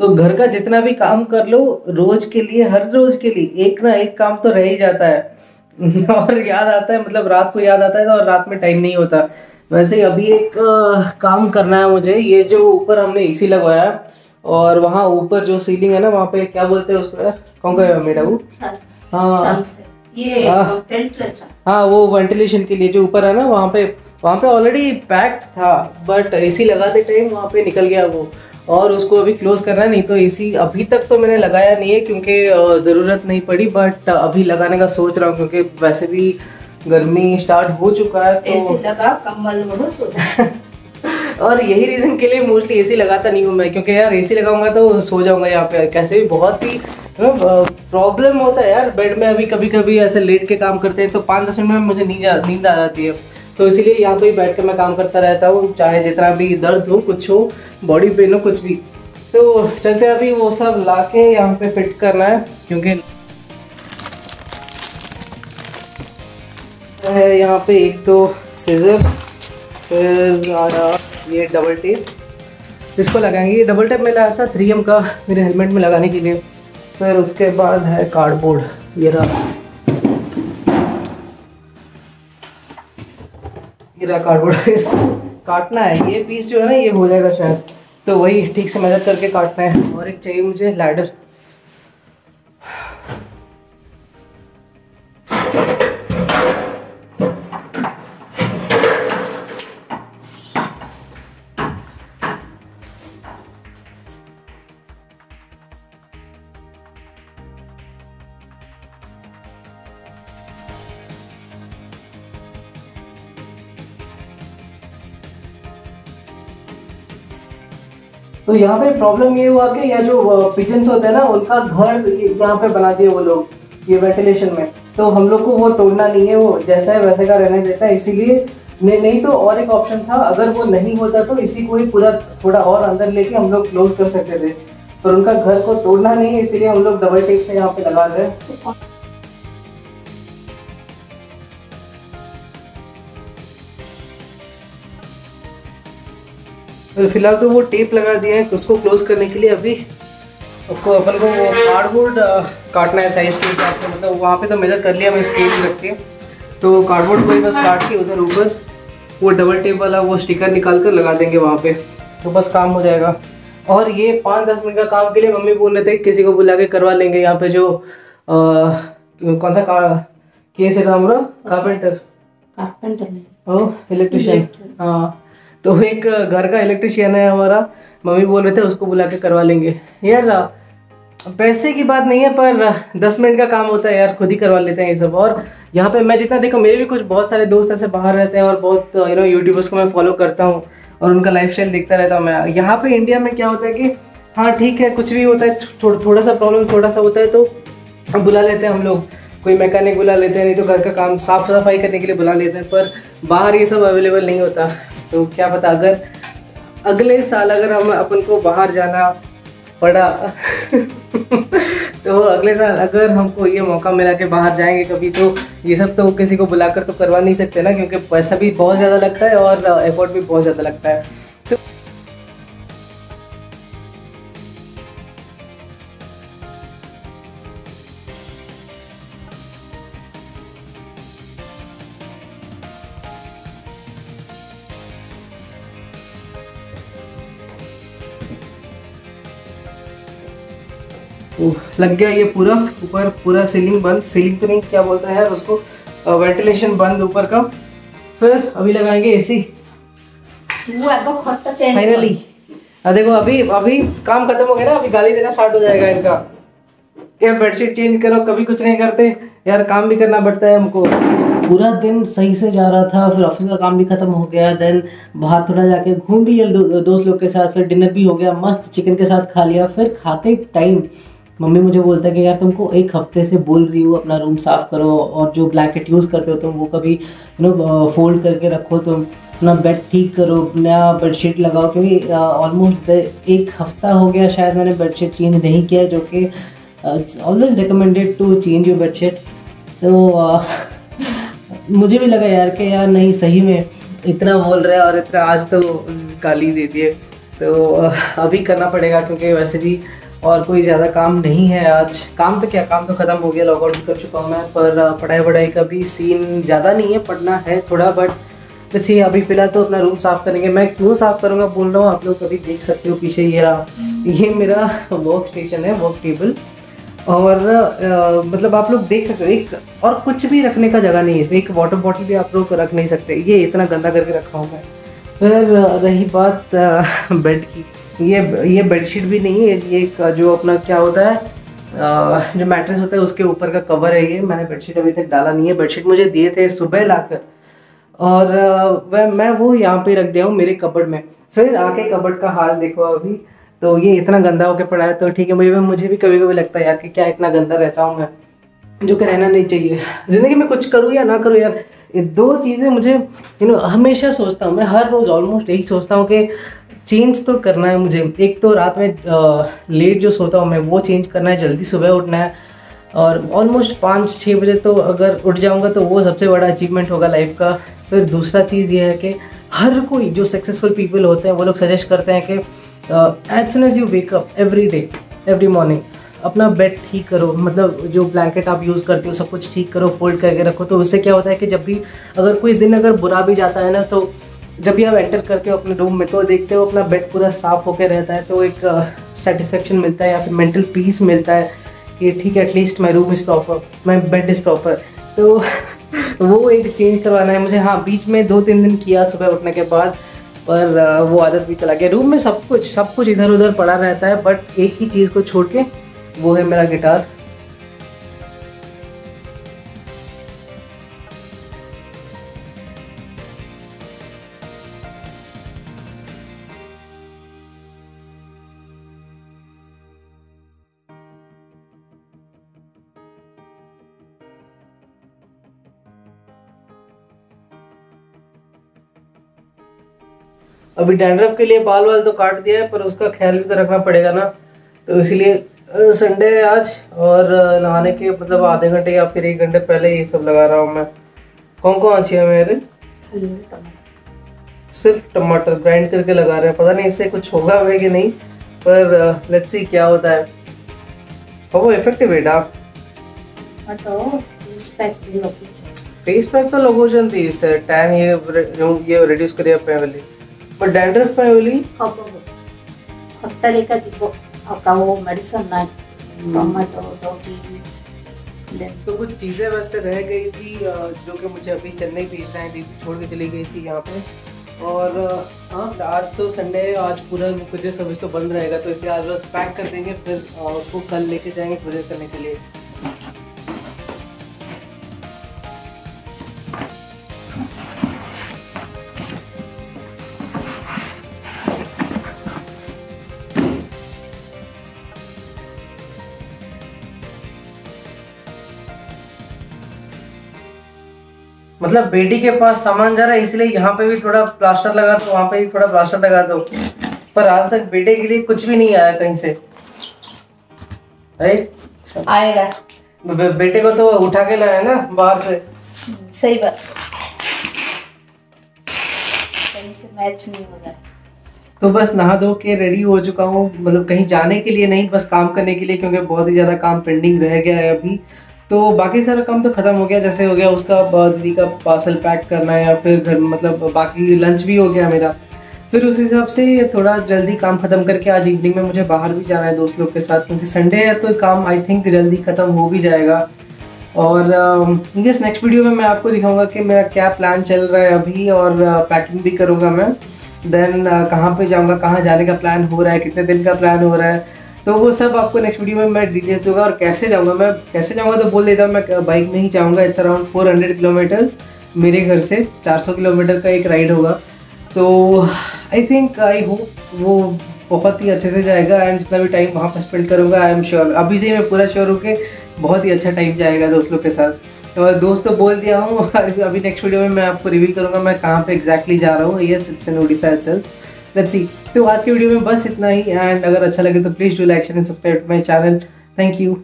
तो घर का जितना भी काम कर लो रोज के लिए हर रोज के लिए एक ना एक काम तो रह ही जाता है। और याद आता है मतलब रात को याद आता है और रात में टाइम नहीं होता। वैसे अभी एक आ, काम करना है मुझे। ये जो ऊपर हमने एसी लगवाया है और वहाँ ऊपर जो सीलिंग है ना वहाँ पे क्या बोलते हैं उसको? कौन का मेरा वो? हाँ। ये हाँ। हाँ वो वेंटिलेशन के लिए जो ऊपर है ना वहाँ पे वहाँ पे ऑलरेडी पैक्ड था बट एसी लगाते टाइम वहाँ पे निकल गया वो। और उसको अभी क्लोज करना है नहीं तो एसी अभी तक तो मैंने लगाया नहीं है क्योंकि ज़रूरत नहीं पड़ी बट अभी लगाने का सोच रहा हूँ क्योंकि वैसे भी गर्मी स्टार्ट हो चुका है तो लगा कम्बल ओढ़ो सो और यही रीज़न के लिए मोस्टली एसी लगाता नहीं हूँ मैं क्योंकि यार एसी लगाऊँगा तो सो जाऊँगा यहाँ पे कैसे भी बहुत ही प्रॉब्लम होता है यार बेड में अभी कभी कभी ऐसे लेट के काम करते हैं तो पाँच दस मिनट में मुझे नींद नींद आ जाती है। तो इसीलिए यहाँ पे ही बैठ कर मैं काम करता रहता हूँ, चाहे जितना भी दर्द हो, कुछ हो बॉडी पेन हो, कुछ भी। तो चलते अभी वो सब ला के यहाँ पे फिट करना है, क्योंकि है यहाँ पे एक तो सीजर फिर आया ये डबल टेप इसको लगाएँगे। ये डबल टेप में लाया था थ्री एम का, मेरे हेलमेट में लगाने के लिए। फिर उसके बाद है कार्डबोर्ड ये रहा। ये रहा कार्डबोर्ड काटना है। ये पीस जो है ना, ये हो जाएगा शायद। तो वही ठीक से मेहनत करके काटना है। और एक चाहिए मुझे लैडर तो यहाँ पे प्रॉब्लम ये हुआ कि यह जो पिजन्स होते हैं ना, उनका घर यहाँ पे बना दिए वो लोग, ये वेंटिलेशन में। तो हम लोग को वो तोड़ना नहीं है, वो जैसा है वैसे का रहने देता है। इसीलिए नहीं नहीं तो और एक ऑप्शन था, अगर वो नहीं होता तो इसी को ही पूरा थोड़ा और अंदर लेके हम लोग क्लोज कर सकते थे। पर उनका घर को तोड़ना नहीं है, इसीलिए हम लोग डबल टेप से यहाँ पे लगा रहे तो फ़िलहाल तो वो टेप लगा दिया है उसको क्लोज करने के लिए अभी उसको अपन को वो कार्डबोर्ड काटना है साइज़ के हिसाब से मतलब वहाँ पे तो मेजर कर लिया मैं स्केल रख के तो कार्डबोर्ड को बस काट के उधर ऊपर वो डबल टेप वाला वो स्टिकर निकाल कर लगा देंगे वहाँ पे। तो बस काम हो जाएगा। और ये पाँच दस मिनट का काम के लिए मम्मी बोल रहे थे किसी को बुला के करवा लेंगे यहाँ पे जो अ, कौन सा का केस है नाम कारपेंटर कारपेंटर ओ इलेक्ट्रिशियन हाँ। तो एक घर का इलेक्ट्रिशियन है हमारा। मम्मी बोल रहे थे उसको बुला के करवा लेंगे। यार पैसे की बात नहीं है पर दस मिनट का काम होता है यार खुद ही करवा लेते हैं ये सब। और यहाँ पे मैं जितना देखो मेरे भी कुछ बहुत सारे दोस्त ऐसे बाहर रहते हैं और बहुत यू नो यूट्यूबर्स को मैं फॉलो करता हूँ और उनका लाइफ स्टाइल देखता रहता हूँ मैं। यहाँ पे इंडिया में क्या होता है कि हाँ ठीक है कुछ भी होता है थो, थोड़ा सा प्रॉब्लम थोड़ा सा होता है तो बुला लेते हैं हम लोग। कोई मैकेनिक बुला लेते हैं नहीं तो घर का काम साफ़ सफ़ाई करने के लिए बुला लेते हैं पर बाहर ये सब अवेलेबल नहीं होता। तो क्या पता, अगर अगले साल अगर हम अपन को बाहर जाना पड़ा तो अगले साल अगर हमको ये मौका मिला के बाहर जाएँगे कभी तो ये सब तो किसी को बुलाकर तो करवा नहीं सकते ना, क्योंकि पैसा भी बहुत ज़्यादा लगता है और एफर्ट भी बहुत ज़्यादा लगता है। लग गया ये पूरा। ऊपर पूरा सीलिंग बंद। सीलिंग तो नहीं क्या बोलते हैं यार उसको? वेंटिलेशन बंद ऊपर का। फिर अभी लगाएँगे एसी वो चेंज फाइनली देखो अभी अभी काम खत्म हो गया ना अभी गाली देना स्टार्ट हो जाएगा इनका। यार बेडशीट चेंज करो कभी कुछ नहीं करते। यार काम भी करना पड़ता है हमको। पूरा दिन सही से जा रहा था फिर ऑफ़िस का काम भी खत्म हो गया देन बाहर थोड़ा जाके घूम भी लिया दो, दोस्त लोग के साथ फिर डिनर भी हो गया मस्त चिकन के साथ खा लिया फिर खाते टाइम मम्मी मुझे बोलता है कि यार तुमको एक हफ़्ते से बोल रही हूँ, अपना रूम साफ़ करो और जो ब्लैंकेट यूज़ करते हो तुम, वो कभी यू नो फोल्ड करके रखो तुम अपना बेड ठीक करो, नया बेडशीट लगाओ, क्योंकि ऑलमोस्ट एक हफ़्ता हो गया शायद मैंने बेडशीट चेंज नहीं किया जो कि always recommended to change your bedsheet तो मुझे भी लगा यार कि यार नहीं, सही में इतना बोल रहा और इतना आज तो गाली दे दिए। तो अभी करना पड़ेगा, क्योंकि वैसे भी और कोई ज़्यादा काम नहीं है आज। काम तो क्या काम तो ख़त्म हो गया लॉकआउट भी कर चुका हूँ मैं पर पढ़ाई वढ़ाई का भी सीन ज़्यादा नहीं है पढ़ना है थोड़ा बट देखिए अभी फ़िलहाल तो अपना रूम साफ़ करेंगे। मैं क्यों साफ़ करूँगा बोल रहा हूँ आप लोग कभी देख सकते हो पीछे ये रहा। ये मेरा वर्क स्टेशन है वर्क टेबल और अ, मतलब आप लोग देख सकते हो एक और कुछ भी रखने का जगह नहीं है इसमें एक वाटर बॉटल भी आप लोग रख नहीं सकते। ये इतना गंदा करके रखा हूँ मैं। फिर रही बात बेड की। ये ये बेडशीट भी नहीं है, ये जो अपना क्या होता है जो मैट्रेस होता है, उसके ऊपर का कवर है ये। मैंने बेडशीट अभी तक डाला नहीं है। बेडशीट मुझे दिए थे सुबह लाकर। और वह, मैं वो यहाँ पे रख दिया हूँ मेरे कबड़ में। फिर आके कबड़ का हाल देखो अभी। तो ये इतना गंदा होके पड़ा है तो ठीक है, मुझे मुझे भी कभी कभी लगता है यार कि क्या इतना गंदा रहता हूँ मैं, जो कि रहना नहीं चाहिए। ज़िंदगी में कुछ करूँ या ना करूँ यार दो चीज़ें मुझे यू नो हमेशा सोचता हूँ, मैं हर रोज़ ऑलमोस्ट यही सोचता हूँ कि चेंज तो करना है मुझे। एक तो रात में लेट जो सोता हूँ मैं, वो चेंज करना है, जल्दी सुबह उठना है। और ऑलमोस्ट पाँच छः बजे तो अगर उठ जाऊँगा तो वो सबसे बड़ा अचीवमेंट होगा लाइफ का। फिर दूसरा चीज़ ये है कि हर कोई जो सक्सेसफुल पीपल होते हैं, वो लोग सजेस्ट करते हैं कि as soon as you wake up every day every morning अपना बेड ठीक करो मतलब जो ब्लैंकेट आप यूज़ करते हो, सब कुछ ठीक करो फोल्ड करके रखो तो उससे क्या होता है कि जब भी अगर कोई दिन अगर बुरा भी जाता है ना तो जब भी आप एंटर करते हो अपने रूम में तो देखते हो अपना बेड पूरा साफ़ होकर रहता है तो एक सेटिस्फेक्शन मिलता है या फिर मेंटल पीस मिलता है कि ठीक है at least my room is proper my bed is proper तो वो एक चेंज करवाना है मुझे। हाँ बीच में दो तीन दिन किया सुबह उठने के बाद, पर वो आदत भी चला गया। रूम में सब कुछ सब कुछ इधर उधर पड़ा रहता है बट एक ही चीज़ को छोड़ के वो है मेरा गिटार। अभी डैंड्रफ के लिए बाल वाल तो काट दिया है, पर उसका ख्याल भी तो रखना पड़ेगा ना। तो इसलिए संडे है आज और नहाने के मतलब आधे घंटे या फिर एक घंटे पहले ये सब लगा रहा हूँ मैं। कौन कौन अच्छी है मेरे? सिर्फ़ टमाटर ग्राइंड करके लगा रहे हैं। पता नहीं इससे कुछ होगा हुआ कि नहीं पर लेट्स सी क्या होता है। और वो इफ़ेक्टिव बेटा फेस पैक तो लोगोजन थी इससे टैन ये ये रिड्यूस करिए पे वाली। बट डैंड्रफ पे वाली? लेकर दिखो। वो मेडिसन ना टमाटो तो कुछ चीज़ें वैसे रह गई थी जो कि मुझे अभी चेन्नई भेजना है, दीदी छोड़ के चली गई थी यहाँ पे। और हाँ आज तो संडे है आज पूरा मुझे सर्विस तो बंद रहेगा तो इसे आज बस पैक कर देंगे, फिर उसको कल लेके जाएँगे कुरियर करने के लिए। मतलब बेटी के पास सामान जा रहा है इसलिए यहाँ पे भी थोड़ा प्लास्टर लगा दो वहाँ पे भी थोड़ा प्लास्टर लगा दो। पर आज तक बेटे के लिए कुछ भी नहीं आया कहीं से। राइट? आएगा। बे- बेटे को तो उठा के लाया ना बाहर से। सही बात। कहीं से मैच नहीं हो रहा है। तो बस नहा धो के रेडी हो चुका हूँ। मतलब कहीं जाने के लिए नहीं बस काम करने के लिए क्योंकि बहुत ही ज़्यादा काम पेंडिंग रह गया है अभी। तो बाकी सारा काम तो ख़त्म हो गया, जैसे हो गया उसका दीदी का पार्सल पैक करना या फिर घर मतलब बाकी लंच भी हो गया मेरा। फिर उस हिसाब से थोड़ा जल्दी काम ख़त्म करके आज इवनिंग में मुझे बाहर भी जाना है दोस्त लोग के साथ, क्योंकि संडे है तो काम आई थिंक जल्दी ख़त्म हो भी जाएगा। और यस नेक्स्ट वीडियो में मैं आपको दिखाऊँगा कि मेरा क्या प्लान चल रहा है अभी और पैकिंग भी करूँगा मैं। देन कहाँ पे जाऊँगा, कहाँ जाने का प्लान हो रहा है, कितने दिन का प्लान हो रहा है। तो वो सब आपको नेक्स्ट वीडियो में मैं डिटेल्स होगा और कैसे जाऊँगा, मैं कैसे जाऊँगा तो बोल देता हूँ, मैं बाइक में ही जाऊँगा it's around four hundred kilometres मेरे घर से, चार सौ किलोमीटर का एक राइड होगा। तो आई थिंक आई होप वो बहुत ही अच्छे से जाएगा एंड जितना भी टाइम वहाँ पर स्पेंड करूँगा आई एम श्योर अभी से ही मैं पूरा श्योर हूँ कि बहुत ही अच्छा टाइम जाएगा दोस्त के साथ। तो दोस्त तो बोल दिया हूँ, अभी नेक्स्ट वीडियो में मैं आपको रिवील करूँगा मैं कहाँ पे एग्जैक्टली जा रहा हूँ yes it's in Odisha itself let's see तो आज के वीडियो में बस इतना ही एंड अगर अच्छा लगे तो please do like share and subscribe my channel thank you